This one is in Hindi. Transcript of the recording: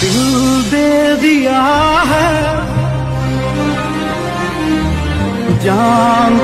दिल दे दिया है। जान